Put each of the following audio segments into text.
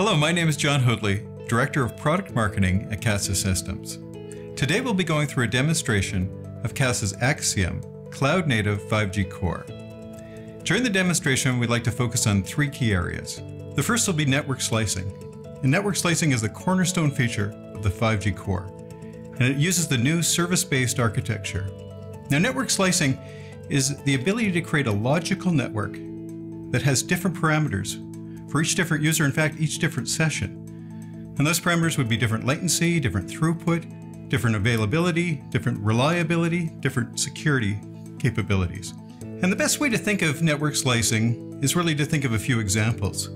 Hello, my name is John Hoodley, Director of Product Marketing at CASA Systems. Today we'll be going through a demonstration of CASA's Axyom Cloud Native 5G Core. During the demonstration, we'd like to focus on three key areas. The first will be network slicing. And network slicing is the cornerstone feature of the 5G Core, and it uses the new service-based architecture. Now, network slicing is the ability to create a logical network that has different parameters for each different user, in fact, each different session. And those parameters would be different latency, different throughput, different availability, different reliability, different security capabilities. And the best way to think of network slicing is really to think of a few examples.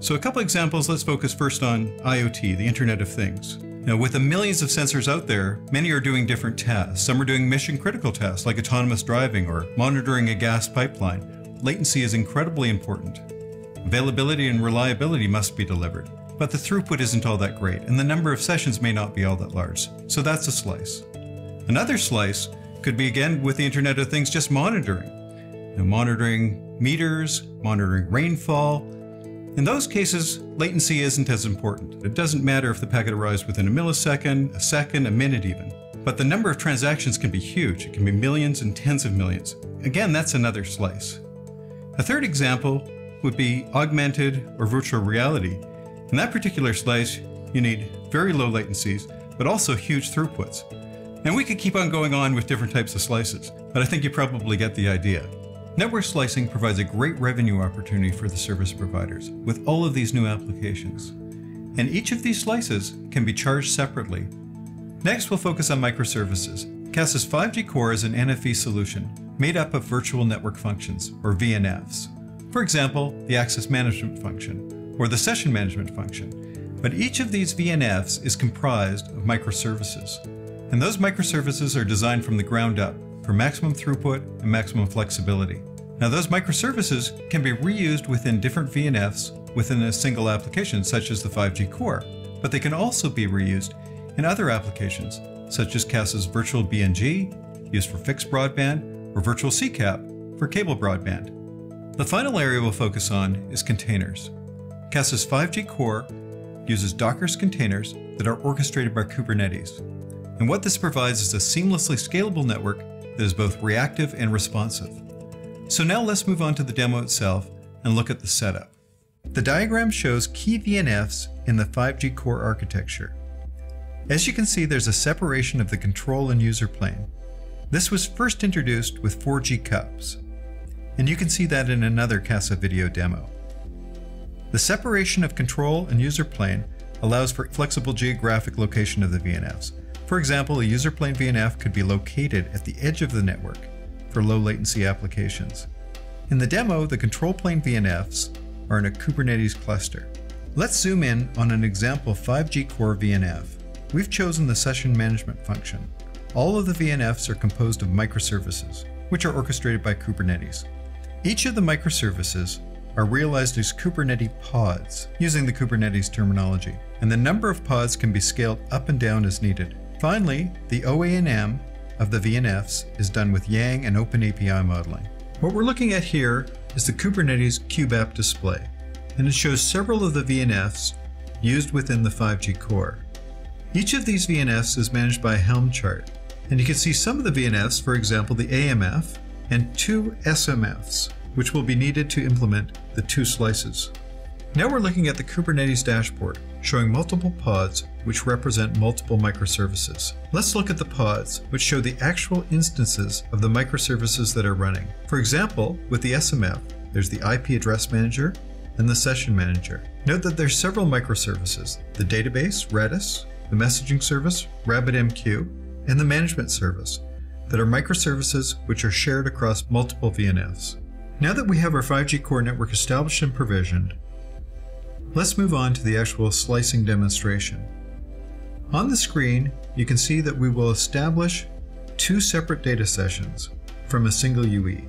So a couple examples, let's focus first on IoT, the Internet of Things. Now, with the millions of sensors out there, many are doing different tasks. Some are doing mission critical tasks like autonomous driving or monitoring a gas pipeline. Latency is incredibly important. Availability and reliability must be delivered, but the throughput isn't all that great, and the number of sessions may not be all that large. So that's a slice. Another slice could be again with the Internet of Things just monitoring. You know, monitoring meters, monitoring rainfall, in those cases, latency isn't as important. It doesn't matter if the packet arrives within a millisecond, a second, a minute even. But the number of transactions can be huge. It can be millions and tens of millions. Again, that's another slice. A third example would be augmented or virtual reality. In that particular slice, you need very low latencies, but also huge throughputs. And we could keep on going on with different types of slices, but I think you probably get the idea. Network slicing provides a great revenue opportunity for the service providers with all of these new applications. And each of these slices can be charged separately. Next, we'll focus on microservices. CASA's 5G Core is an NFV solution made up of virtual network functions, or VNFs. For example, the access management function, or the session management function. But each of these VNFs is comprised of microservices. And those microservices are designed from the ground up for maximum throughput and maximum flexibility. Now those microservices can be reused within different VNFs within a single application, such as the 5G core, but they can also be reused in other applications, such as CASA's virtual BNG, used for fixed broadband, or virtual CCAP for cable broadband. The final area we'll focus on is containers. CASA's 5G core uses Docker's containers that are orchestrated by Kubernetes. And what this provides is a seamlessly scalable network that is both reactive and responsive. So now let's move on to the demo itself and look at the setup. The diagram shows key VNFs in the 5G core architecture. As you can see, there's a separation of the control and user plane. This was first introduced with 4G CUPS, and you can see that in another CASA video demo. The separation of control and user plane allows for flexible geographic location of the VNFs, for example, a user plane VNF could be located at the edge of the network for low latency applications. In the demo, the control plane VNFs are in a Kubernetes cluster. Let's zoom in on an example 5G Core VNF. We've chosen the session management function. All of the VNFs are composed of microservices, which are orchestrated by Kubernetes. Each of the microservices are realized as Kubernetes pods using the Kubernetes terminology, and the number of pods can be scaled up and down as needed. Finally, the OA&M of the VNFs is done with Yang and OpenAPI modeling. What we're looking at here is the Kubernetes Kubeapp display, and it shows several of the VNFs used within the 5G core. Each of these VNFs is managed by a Helm chart, and you can see some of the VNFs, for example the AMF, and two SMFs, which will be needed to implement the two slices. Now we're looking at the Kubernetes dashboard, showing multiple pods which represent multiple microservices. Let's look at the pods, which show the actual instances of the microservices that are running. For example, with the SMF, there's the IP address manager and the session manager. Note that there's several microservices, the database, Redis, the messaging service, RabbitMQ, and the management service that are microservices which are shared across multiple VNFs. Now that we have our 5G core network established and provisioned, Let's move on to the actual slicing demonstration. On the screen, you can see that we will establish two separate data sessions from a single UE.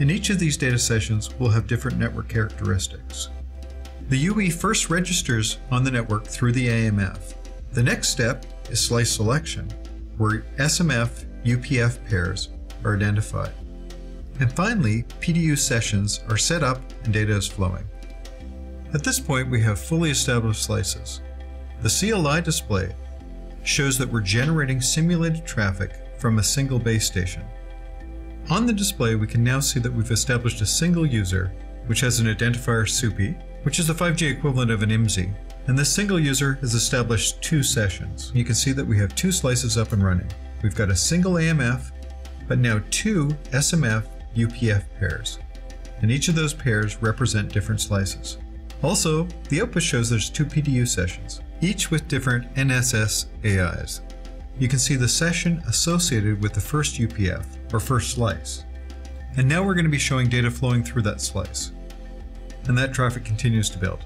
In each of these data sessions will have different network characteristics. The UE first registers on the network through the AMF. The next step is slice selection, where SMF UPF pairs are identified. And finally, PDU sessions are set up and data is flowing. At this point, we have fully established slices. The CLI display shows that we're generating simulated traffic from a single base station. On the display, we can now see that we've established a single user, which has an identifier SUPI, which is the 5G equivalent of an IMSI, and this single user has established two sessions. You can see that we have two slices up and running. We've got a single AMF, but now two SMF UPF pairs, and each of those pairs represent different slices. Also, the output shows there's two PDU sessions, each with different NSS AIs. You can see the session associated with the first UPF, or first slice. And now we're going to be showing data flowing through that slice. And that traffic continues to build.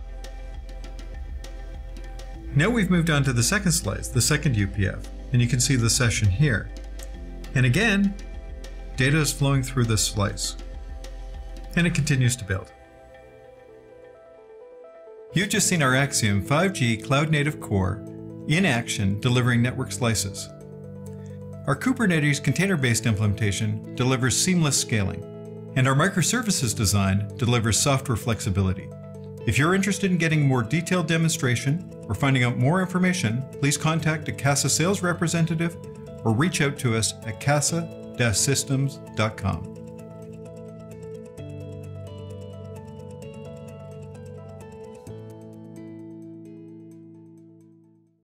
Now we've moved on to the second slice, the second UPF, and you can see the session here. And again, data is flowing through this slice. And it continues to build. You've just seen our Axyom 5G Cloud Native Core in action delivering network slices. Our Kubernetes container-based implementation delivers seamless scaling, and our microservices design delivers software flexibility. If you're interested in getting more detailed demonstration or finding out more information, please contact a CASA sales representative or reach out to us at casa-systems.com.